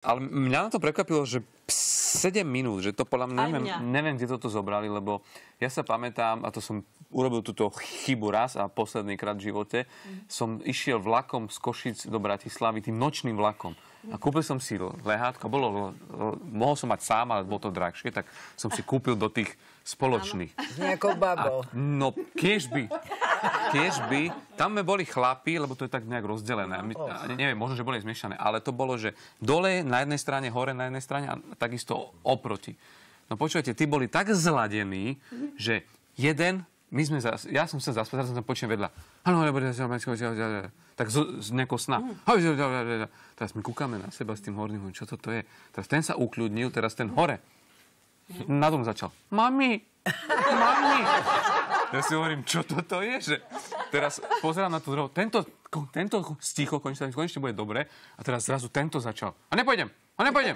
Ale mňa na to prekvapilo, že 7 minút, že to podľa mňa, neviem, neviem, kde toto zobrali, lebo ja sa pamätám, a to som urobil túto chybu raz a posledný krát v živote, som išiel vlakom z Košic do Bratislavy, tým nočným vlakom. A kúpil som si lehátko, bolo, mohol som mať sám, ale bolo to drahšie, tak som si kúpil do tých spoločných. S nejakou babou. No, kiež by. Kiež by. Tam sme boli chlapi, lebo to je tak nejak rozdelené. My, a neviem, možno, že boli zmiešané. Ale to bolo, že dole na jednej strane, hore na jednej strane a takisto oproti. No počujete, tí boli tak zladení, že jeden, my sme, zas, ja som sa zaspal, som počujem vedľa. Tak z, z nejakého sna. Teraz my kúkame na seba s tým horným, čo toto je. Teraz ten sa ukľudnil, teraz ten hore. Na tom začal. Mami, mami. Ja si hovorím, čo toto je? Že teraz pozerám na tú druhú. Tento, tento sticho konečne, konečne bude dobre. A teraz zrazu tento začal. A nepojdem, a nepojdem.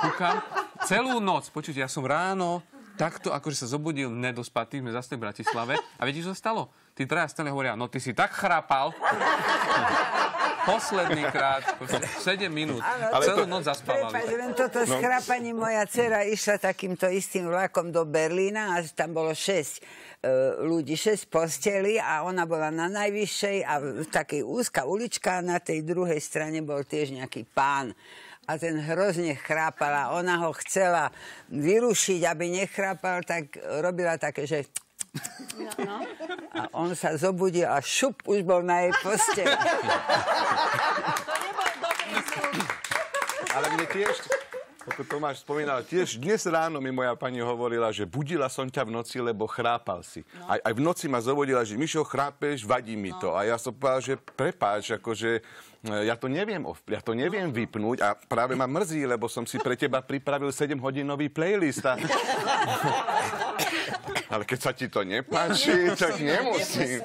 Kúkam. Celú noc, počujte, ja som ráno takto, akože sa zobudil nedospatý, sme zase v Bratislave. A viete, čo sa stalo? Tí traja stali a hovoria, no ty si tak chrápal. Posledný krát, 7 minút. Áno, Celú to- noc zaspávali. Prepač, len toto no. schrápanie moja dcera išla takýmto istým vlakom do Berlína a tam bolo 6 ľudí, 6 posteli a ona bola na najvyššej a v takej úzka ulička a na tej druhej strane bol tiež nejaký pán. A ten hrozne chrápal a ona ho chcela vyrušiť, aby nechrápal, tak robila také, že No. a on sa zobudil a šup, už bol na jej posteli. To nebol dobrý zvuk. Ale mne tiež, ako Tomáš spomínal, tiež dnes ráno mi moja pani hovorila, že budila som ťa v noci, lebo chrápal si. No. Aj, aj v noci ma zobudila, že Mišo, chrápeš, vadí mi to. A ja som povedal, že prepáč, akože e, ja to neviem, ja to neviem vypnúť a práve ma mrzí, lebo som si pre teba pripravil 7-hodinový playlist. A... Ale keď sa ti to nepáči, tak nemusím.